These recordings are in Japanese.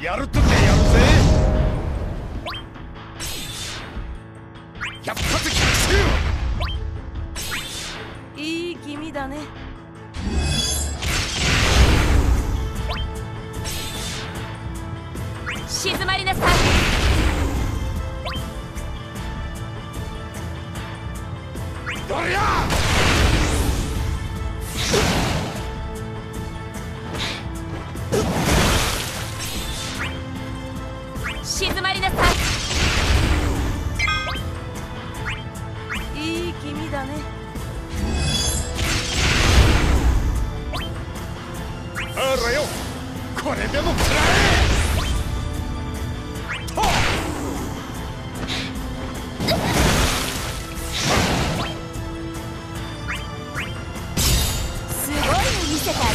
やるときはやるぜ。百発百中いい気味だね。せてあ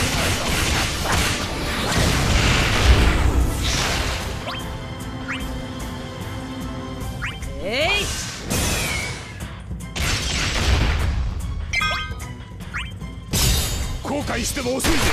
げえい後悔しても遅いぞ。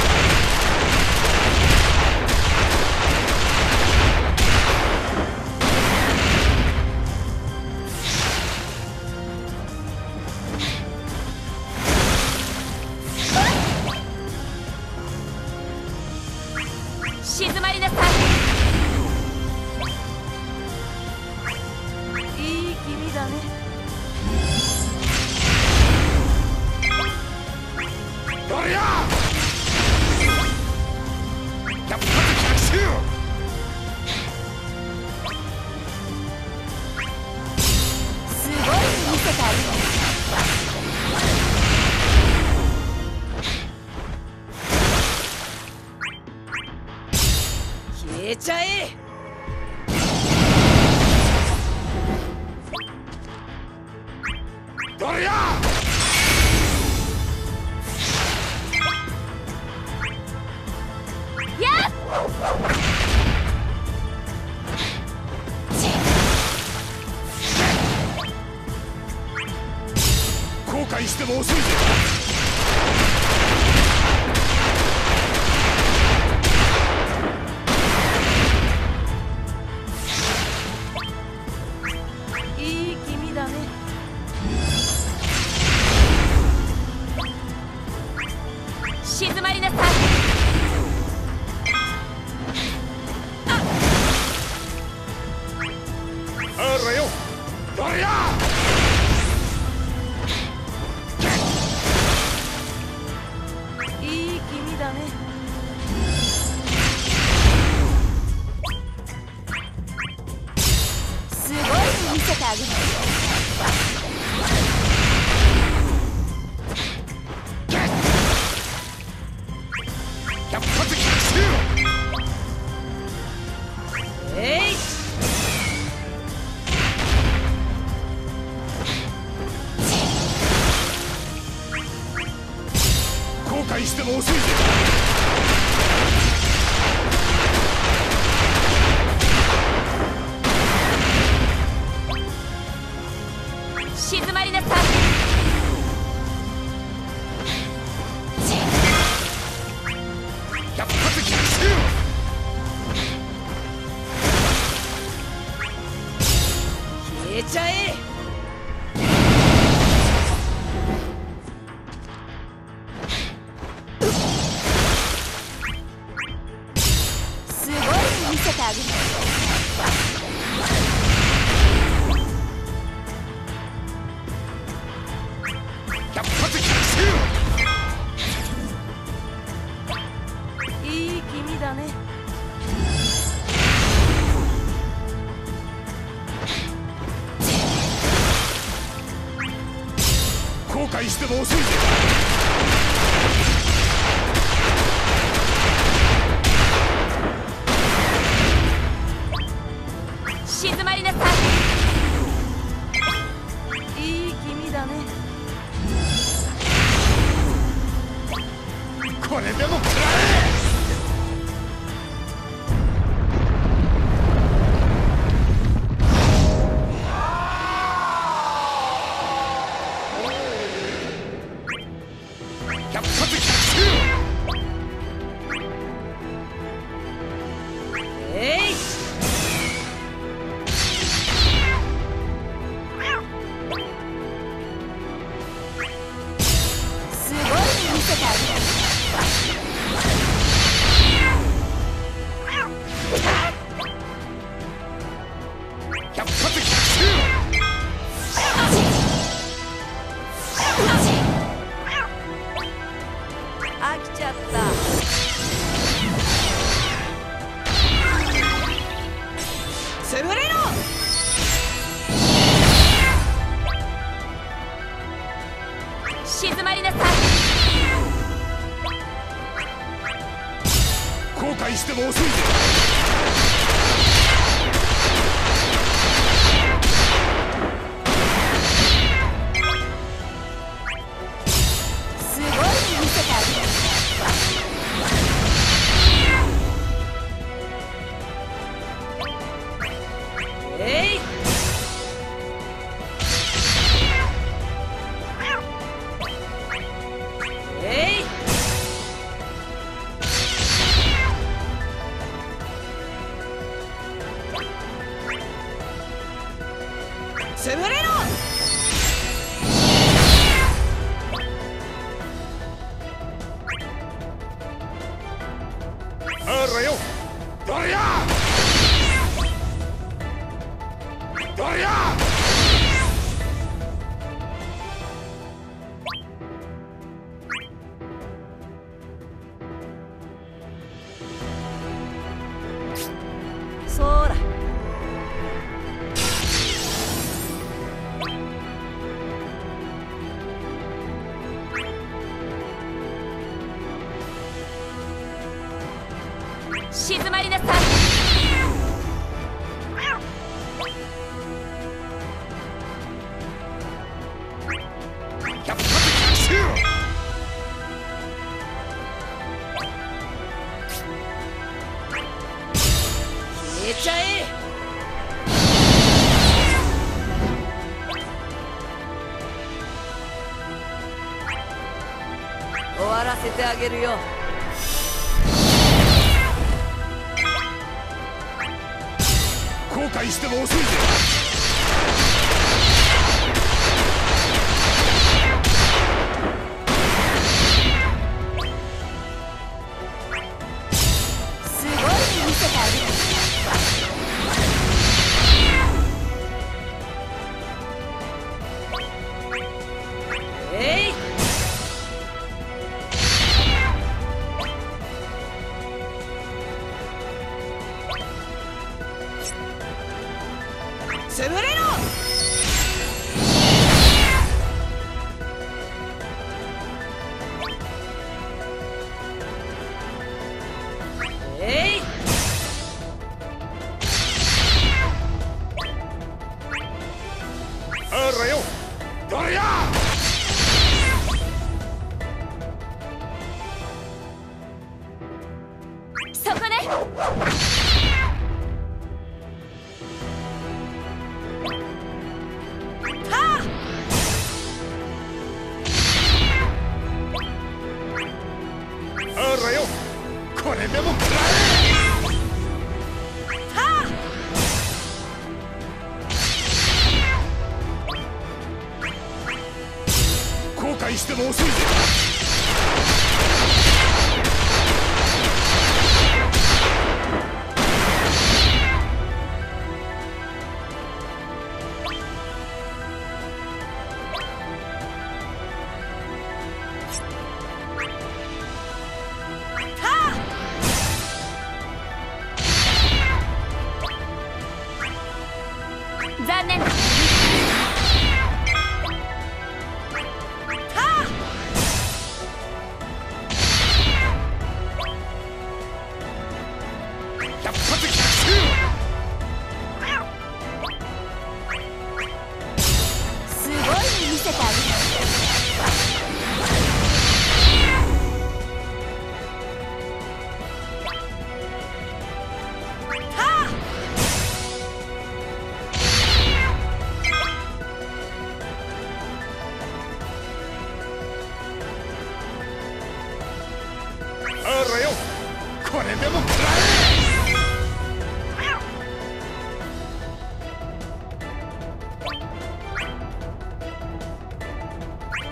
後ちゃえどれしても遅いぜ。にしても遅いぜ。静まりなさい。消えちゃえ。しても遅いぜ。潰れろれちゃえ終わらせてあげるよ。後悔しても遅いぜ。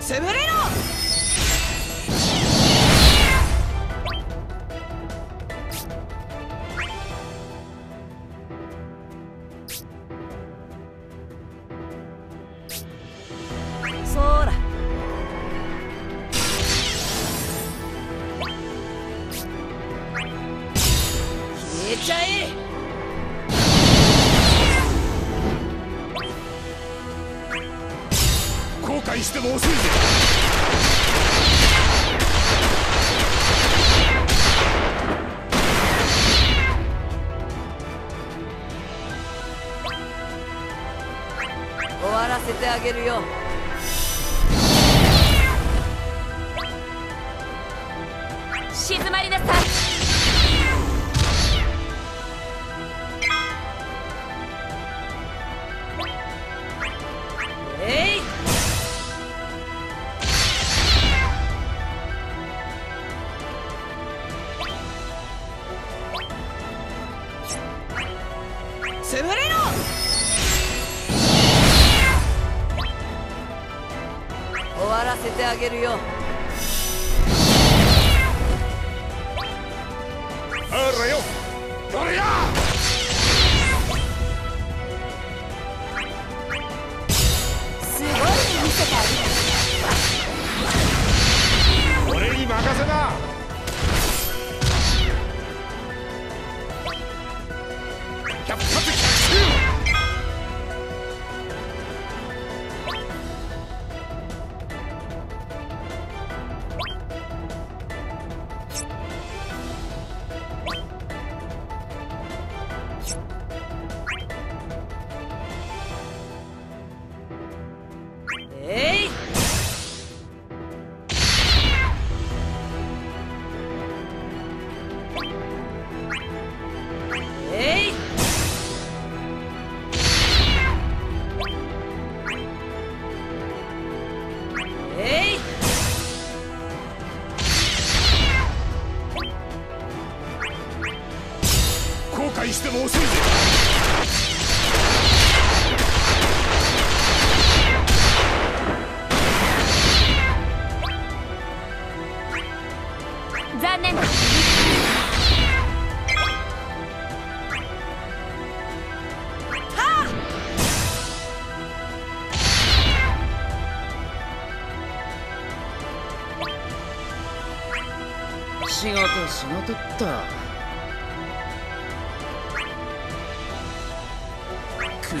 潰れろ後悔しても遅いぜ。終わらせてあげるよ。げるよ。覚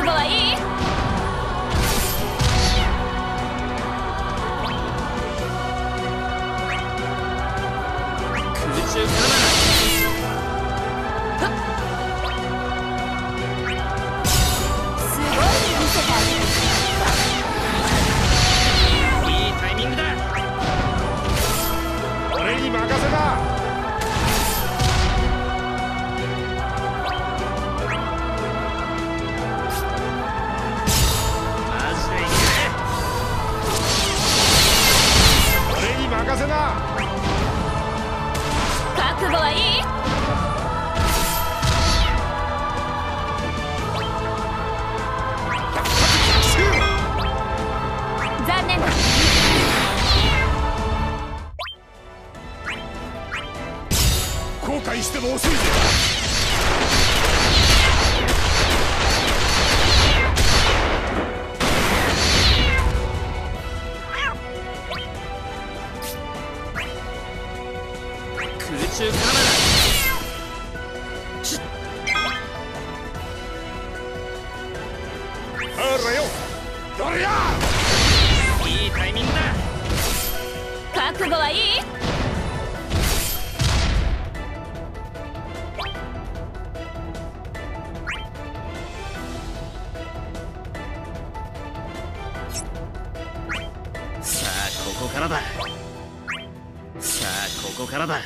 悟はいい。空中から中からだあらよ。どれや。いいタイミングだ。覚悟はいい？さあここからだ。さあここからだ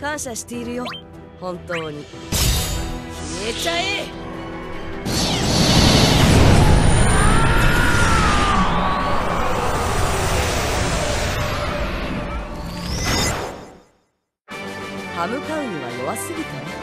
感謝しているよ。本当に。消えちゃえ。歯向かうには弱すぎたね